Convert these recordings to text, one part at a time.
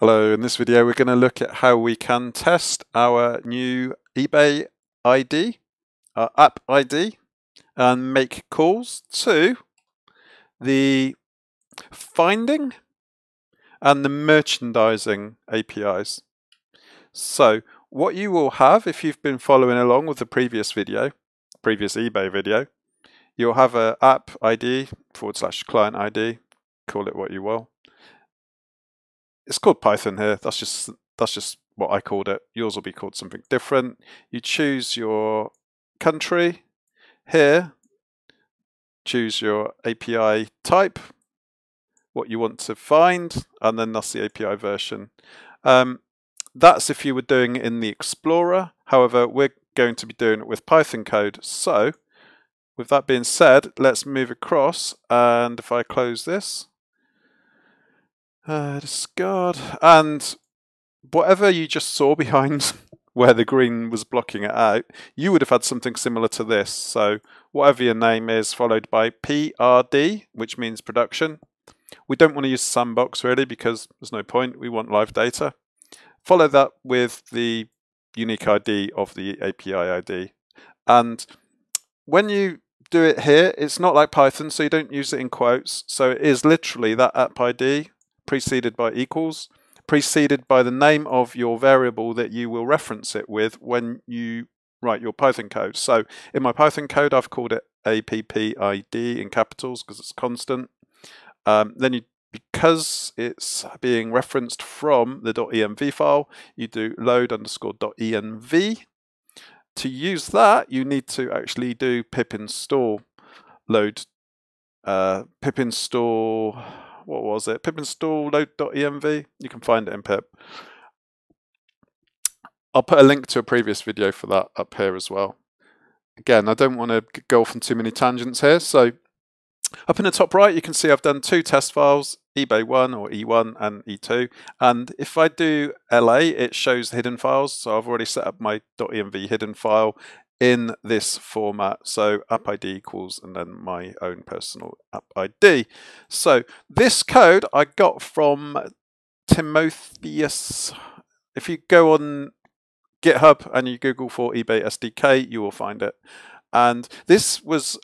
Hello, in this video we're going to look at how we can test our new eBay ID, our app ID, and make calls to the finding and the merchandising APIs. So what you will have if you've been following along with the previous video, previous eBay video, you'll have a app ID forward slash client ID, call it what you will it's called Python here. That's just that's just what I called it. Yours will be called something different. You choose your country here. Choose your API type, what you want to find, and then that's the API version. Um, that's if you were doing it in the Explorer. However, we're going to be doing it with Python code. So, with that being said, let's move across. And if I close this, uh, discard. And whatever you just saw behind where the green was blocking it out, you would have had something similar to this. So whatever your name is, followed by PRD, which means production. We don't want to use sandbox really because there's no point. We want live data. Follow that with the unique ID of the API ID. And when you do it here, it's not like Python, so you don't use it in quotes. So it is literally that app ID preceded by equals, preceded by the name of your variable that you will reference it with when you write your Python code. So in my Python code, I've called it APPID in capitals because it's constant. Um, then you, because it's being referenced from the .env file, you do load underscore .env. To use that, you need to actually do pip install load uh, pip install what was it? pip install load.env. You can find it in pip. I'll put a link to a previous video for that up here as well. Again, I don't want to go off on too many tangents here. So up in the top right, you can see I've done two test files, eBay 1 or E1 and E2. And if I do LA, it shows hidden files. So I've already set up my .env hidden file in this format. So app ID equals and then my own personal app ID. So this code I got from Timotheus. If you go on GitHub and you Google for eBay SDK, you will find it. And this was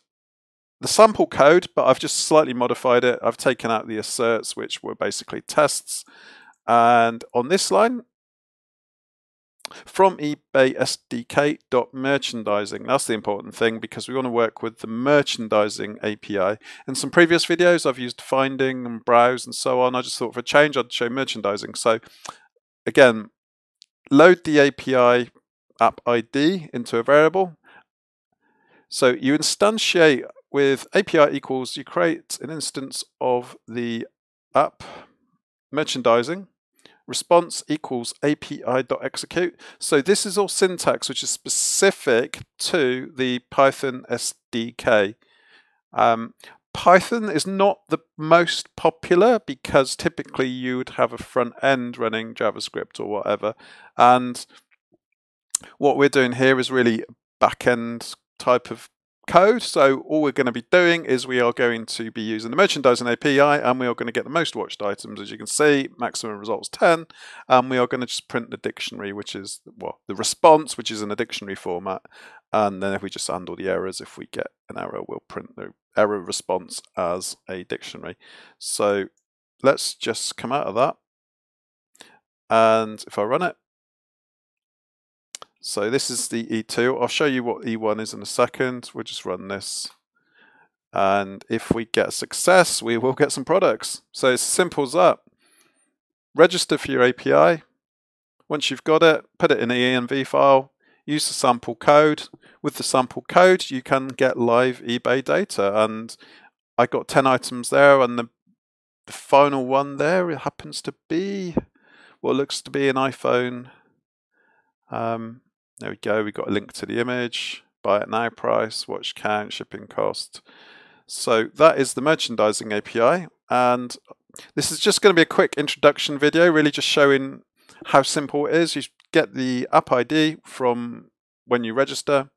the sample code, but I've just slightly modified it. I've taken out the asserts, which were basically tests. And on this line, from eBay SDK merchandising. That's the important thing because we want to work with the merchandising API. In some previous videos, I've used finding and browse and so on. I just thought for a change, I'd show merchandising. So again, load the API app ID into a variable. So you instantiate with API equals, you create an instance of the app merchandising response equals api.execute. So this is all syntax which is specific to the Python SDK. Um, Python is not the most popular because typically you would have a front end running JavaScript or whatever. And what we're doing here is really back end type of code. So all we're going to be doing is we are going to be using the merchandising API and we are going to get the most watched items. As you can see, maximum results 10. And we are going to just print the dictionary, which is, well, the response, which is in a dictionary format. And then if we just handle the errors, if we get an error, we'll print the error response as a dictionary. So let's just come out of that. And if I run it, so this is the E2. I'll show you what E1 is in a second. We'll just run this. And if we get success, we will get some products. So it's simple as that. Register for your API. Once you've got it, put it in an env file, use the sample code. With the sample code, you can get live eBay data. And I got 10 items there, and the, the final one there it happens to be what looks to be an iPhone um, there we go. we've got a link to the image, buy it now price, watch count, shipping cost. So that is the merchandising API. And this is just going to be a quick introduction video, really just showing how simple it is. You get the app ID from when you register.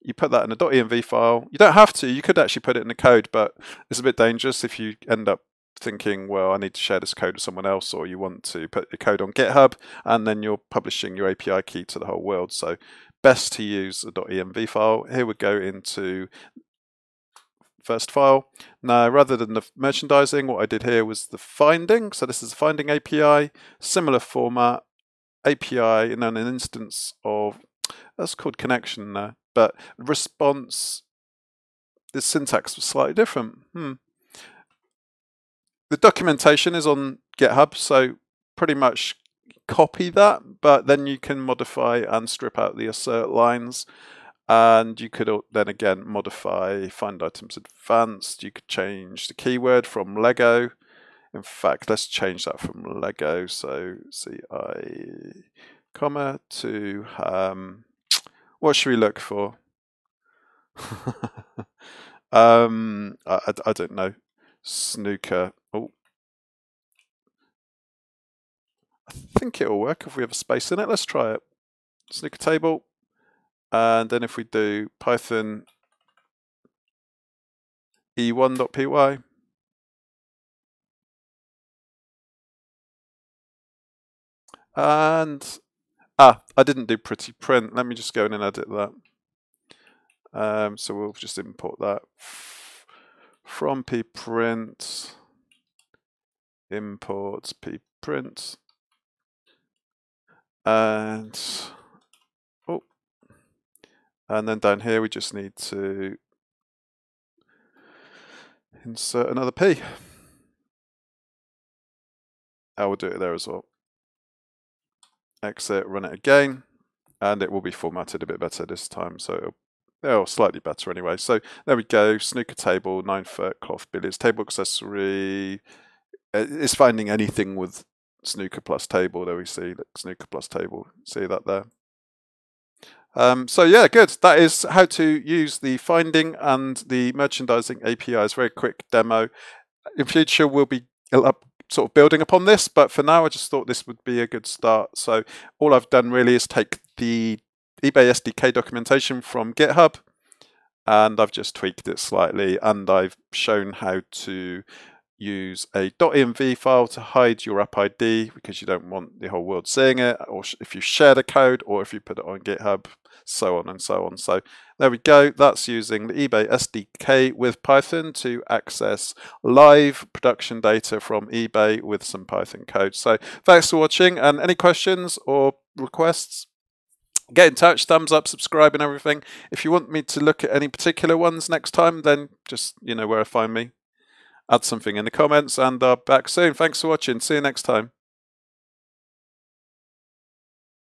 You put that in a .env file. You don't have to. You could actually put it in the code, but it's a bit dangerous if you end up thinking, well, I need to share this code with someone else, or you want to put your code on GitHub, and then you're publishing your API key to the whole world. So best to use a .env file. Here we go into first file. Now, rather than the merchandising, what I did here was the finding. So this is finding API, similar format, API, and then an instance of, that's called connection there, but response, the syntax was slightly different. Hmm. The documentation is on GitHub, so pretty much copy that, but then you can modify and strip out the assert lines. And you could then again modify find items advanced. You could change the keyword from lego. In fact let's change that from lego. So ci comma to um, what should we look for? Um I, I, I don't know. Snooker think it'll work if we have a space in it. Let's try it. Snooker table. And then if we do Python e1.py, and ah, I didn't do pretty print. Let me just go in and edit that. Um, so we'll just import that. From pprint import pprint and oh, and then down here, we just need to insert another P. I will do it there as well. Exit, run it again, and it will be formatted a bit better this time. So it'll, oh, slightly better anyway. So there we go. Snooker table, nine foot cloth billiards table accessory. It's finding anything with snooker plus table. There we see the snooker plus table. See that there. Um, so yeah, good. That is how to use the finding and the merchandising APIs. Very quick demo. In future, we'll be sort of building upon this, but for now, I just thought this would be a good start. So all I've done really is take the eBay SDK documentation from GitHub, and I've just tweaked it slightly, and I've shown how to use a .env file to hide your app ID because you don't want the whole world seeing it, or if you share the code, or if you put it on GitHub, so on and so on. So there we go. That's using the eBay SDK with Python to access live production data from eBay with some Python code. So thanks for watching and any questions or requests, get in touch, thumbs up, subscribe and everything. If you want me to look at any particular ones next time, then just, you know where to find me. Add something in the comments and uh, back soon. Thanks for watching. See you next time.